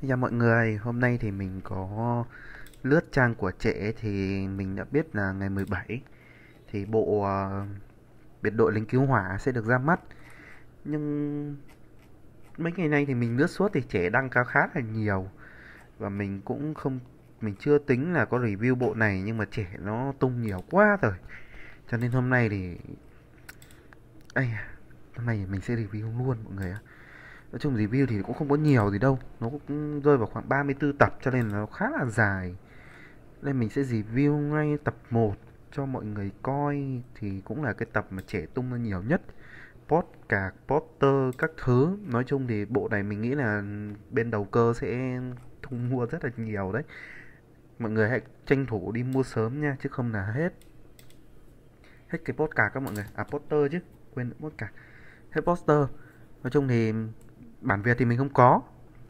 Xin chào mọi người, hôm nay thì mình có lướt trang của trễ thì mình đã biết là ngày 17 thì bộ ờ, biệt đội lính cứu hỏa sẽ được ra mắt. Nhưng mấy ngày nay thì mình lướt suốt thì trễ đăng cao khá là nhiều và mình cũng không mình chưa tính là có review bộ này nhưng mà trễ nó tung nhiều quá rồi. Cho nên hôm nay thì Ây hôm nay thì mình sẽ review luôn mọi người ạ. Nói chung review thì cũng không có nhiều gì đâu. Nó cũng rơi vào khoảng 34 tập cho nên nó khá là dài. Nên mình sẽ review ngay tập 1 cho mọi người coi Thì cũng là cái tập mà trẻ tung ra nhiều nhất. Podcast, poster, các thứ. Nói chung thì bộ này mình nghĩ là bên đầu cơ sẽ thu mua rất là nhiều đấy. Mọi người hãy tranh thủ đi mua sớm nha Chứ không là hết. Hết cái podcast các mọi người. À poster chứ Quên podcast. Hết poster. Nói chung thì bản Việt thì mình không có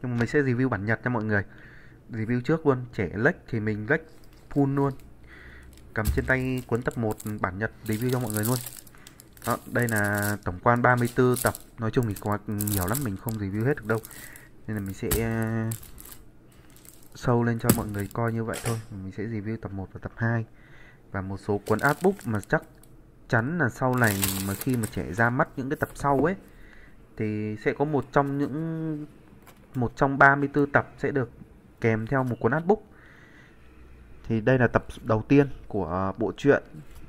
nhưng mà mình sẽ review bản Nhật cho mọi người. Review trước luôn trẻ lách thì mình lách full luôn. Cầm trên tay cuốn tập 1 bản Nhật review cho mọi người luôn. Đó, đây là tổng quan 34 tập. Nói chung thì có nhiều lắm mình không review hết được đâu. Nên là mình sẽ à, sâu lên cho mọi người coi như vậy thôi. Mình sẽ review tập 1 và tập 2 và một số cuốn artbook mà chắc chắn là sau này mà khi mà trẻ ra mắt những cái tập sau ấy thì sẽ có một trong những một trong 34 tập sẽ được kèm theo một cuốn artbook. Thì đây là tập đầu tiên của à, bộ truyện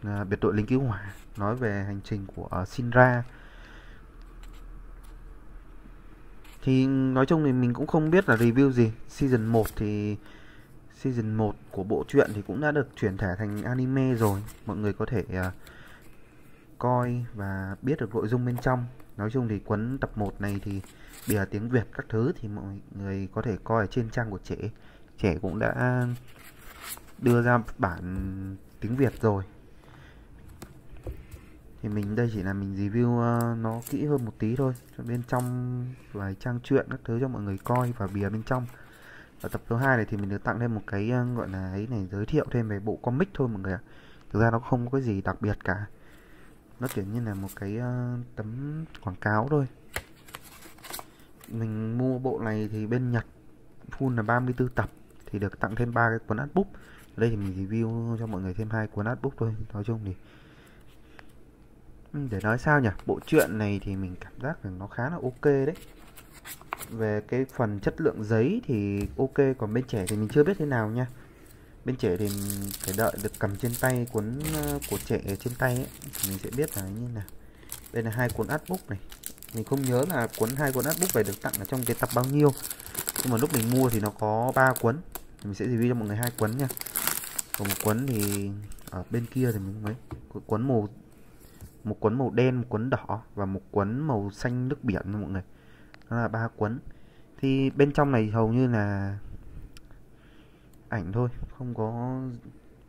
à, Biệt đội lính cứu hỏa nói về hành trình của à, Shinra. Thì nói chung thì mình cũng không biết là review gì. Season 1 thì season 1 của bộ truyện thì cũng đã được chuyển thể thành anime rồi. Mọi người có thể uh, coi và biết được nội dung bên trong nói chung thì cuốn tập 1 này thì bìa tiếng Việt các thứ thì mọi người có thể coi ở trên trang của trẻ trẻ cũng đã đưa ra bản tiếng Việt rồi. Thì mình đây chỉ là mình review ờ, nó kỹ hơn một tí thôi. Cho bên trong vài trang truyện các thứ cho mọi người coi và bìa bên trong. Và tập số 2 này thì mình được tặng thêm một cái ờ, gọi là ấy này, giới thiệu thêm về bộ comic thôi mọi người ạ. Thực ra nó không có gì đặc biệt cả nó kiểu như là một cái uh, tấm quảng cáo thôi. Mình mua bộ này thì bên Nhật full là 34 tập thì được tặng thêm ba cái cuốn artbook. Ở đây thì mình review cho mọi người thêm hai cuốn artbook thôi nói chung thì để nói sao nhỉ? Bộ truyện này thì mình cảm giác là nó khá là ok đấy. Về cái phần chất lượng giấy thì ok còn bên trẻ thì mình chưa biết thế nào nha bên trẻ thì phải đợi được cầm trên tay cuốn ờ, của trẻ trên tay ấy, thì mình sẽ biết là như nào. Đây là hai cuốn artbook này. Mình không nhớ là cuốn, hai cuốn artbook này được tặng ở trong cái tập bao nhiêu. Nhưng mà lúc mình mua thì nó có ba cuốn. Mình sẽ review cho mọi người hai cuốn nha. Còn một cuốn thì ở bên kia thì mình mấy cuốn màu, một cuốn màu đen, một cuốn đỏ và một cuốn màu xanh nước biển mọi người. Đó là ba cuốn. Thì bên trong này hầu như là ảnh thôi, không có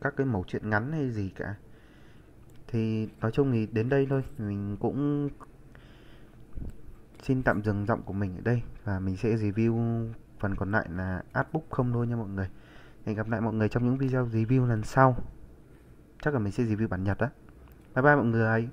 các cái mẫu chuyện ngắn hay gì cả. Thì nói chung thì đến đây thôi, mình cũng xin tạm dừng giọng của mình ở đây và mình sẽ review phần còn lại là artbook không thôi nha mọi người. Hẹn gặp lại mọi người trong những video review lần sau. Chắc là mình sẽ review bản nhật đó bye bye mọi người.